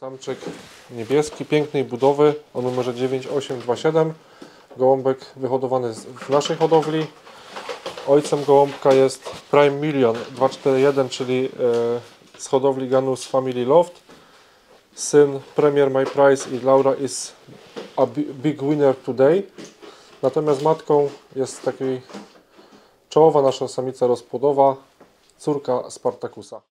Samczyk niebieski, pięknej budowy o numerze 9827. Gołąbek wyhodowany w naszej hodowli. Ojcem gołąbka jest Prime Million 241, czyli e, z hodowli Ganus Family Loft. Syn Premier My Price i Laura is a big winner today. Natomiast matką jest taki czołowa nasza samica rozpłodowa, córka Spartakusa.